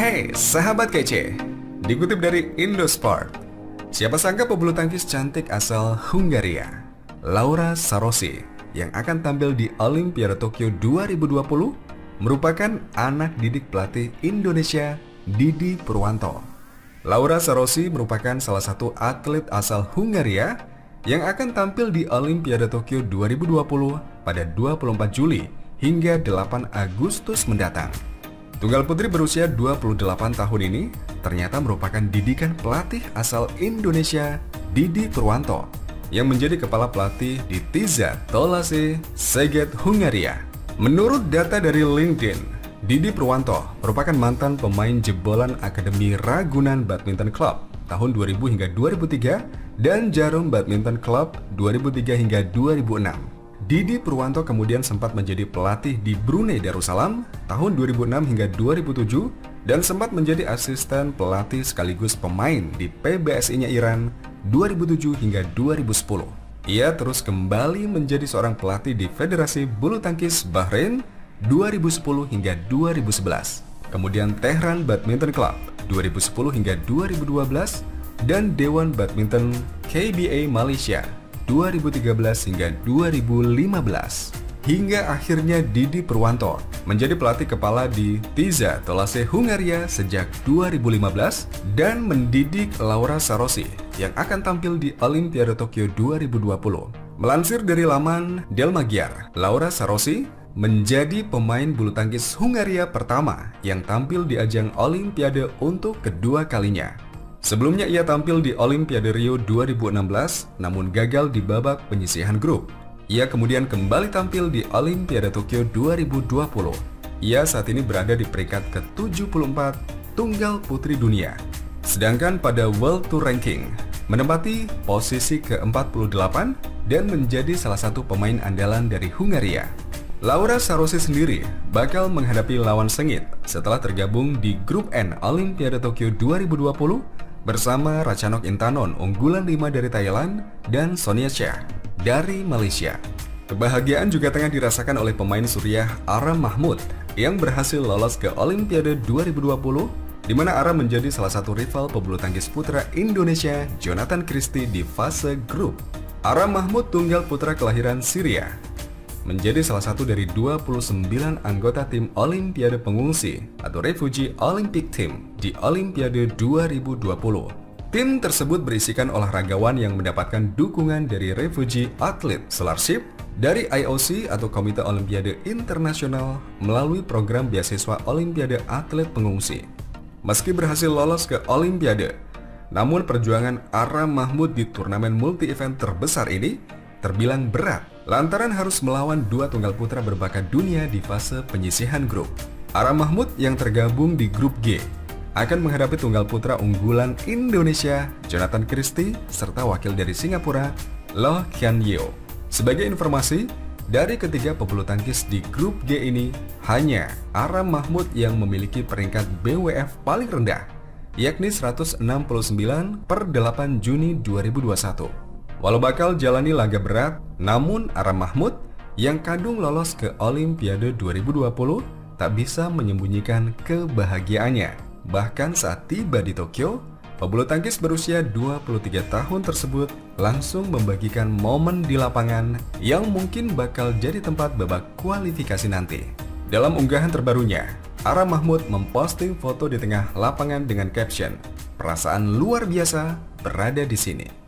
Hai sahabat kece, dikutip dari Indosport, siapa sangka pebulu tangkis cantik asal Hungaria, Laura Sarosi, yang akan tampil di Olimpiade Tokyo 2020 merupakan anak didik pelatih Indonesia Didi Purwanto. Laura Sarosi merupakan salah satu atlet asal Hungaria yang akan tampil di Olimpiade Tokyo 2020 pada 24 Juli hingga 8 Agustus mendatang. Tunggal putri berusia 28 tahun ini ternyata merupakan didikan pelatih asal Indonesia Didi Purwanto yang menjadi kepala pelatih di Tiza Tolase Seget Hungaria. Menurut data dari LinkedIn, Didi Purwanto merupakan mantan pemain jebolan Akademi Ragunan Badminton Club tahun 2000 hingga 2003 dan Jarum Badminton Club 2003 hingga 2006. Didi Purwanto kemudian sempat menjadi pelatih di Brunei Darussalam tahun 2006 hingga 2007 dan sempat menjadi asisten pelatih sekaligus pemain di PBSI-nya Iran 2007 hingga 2010. Ia terus kembali menjadi seorang pelatih di Federasi Bulu Tangkis Bahrain 2010 hingga 2011. Kemudian Tehran Badminton Club 2010 hingga 2012 dan Dewan Badminton KBA Malaysia 2013 hingga 2015 hingga akhirnya Didi Purwanto menjadi pelatih kepala di Tiza Tolase Hungaria sejak 2015 dan mendidik Laura Sarosi yang akan tampil di Olimpiade Tokyo 2020. Melansir dari laman Del Magyar, Laura Sarosi menjadi pemain bulu tangkis Hungaria pertama yang tampil di ajang Olimpiade untuk kedua kalinya. Sebelumnya ia tampil di Olimpiade Rio 2016 namun gagal di babak penyisihan grup. Ia kemudian kembali tampil di Olimpiade Tokyo 2020. Ia saat ini berada di peringkat ke-74 tunggal putri dunia. Sedangkan pada World Tour Ranking menempati posisi ke-48 dan menjadi salah satu pemain andalan dari Hungaria. Laura Sarosi sendiri bakal menghadapi lawan sengit setelah tergabung di grup N Olimpiade Tokyo 2020 bersama Ratchanok Intanon unggulan 5 dari Thailand dan Sonia Chia dari Malaysia. Kebahagiaan juga tengah dirasakan oleh pemain Suriah Aram Mahmud yang berhasil lolos ke Olimpiade 2020 di mana Aram menjadi salah satu rival pebulu tangkis putra Indonesia Jonathan Christie di fase grup. Aram Mahmud tunggal putra kelahiran Syria menjadi salah satu dari 29 anggota tim Olimpiade Pengungsi atau Refugee Olympic Team di Olimpiade 2020. Tim tersebut berisikan olahragawan yang mendapatkan dukungan dari Refugee Athlete Scholarship dari IOC atau Komite Olimpiade Internasional melalui program beasiswa Olimpiade Atlet Pengungsi. Meski berhasil lolos ke Olimpiade, namun perjuangan Aram Mahmud di turnamen multi-event terbesar ini terbilang berat lantaran harus melawan dua tunggal putra berbakat dunia di fase penyisihan grup. Aram Mahmud yang tergabung di grup G akan menghadapi tunggal putra unggulan Indonesia Jonathan Christie serta wakil dari Singapura Loh Kian Yeo. Sebagai informasi, dari ketiga pebulu tangkis di grup G ini, hanya Aram Mahmud yang memiliki peringkat BWF paling rendah, yakni 169 per 8 Juni 2021. Walau bakal jalani laga berat, namun Aram Mahmud yang kadung lolos ke Olimpiade 2020 tak bisa menyembunyikan kebahagiaannya. Bahkan saat tiba di Tokyo, pebulu tangkis berusia 23 tahun tersebut langsung membagikan momen di lapangan yang mungkin bakal jadi tempat babak kualifikasi nanti. Dalam unggahan terbarunya, Aram Mahmud memposting foto di tengah lapangan dengan caption, "Perasaan luar biasa berada di sini."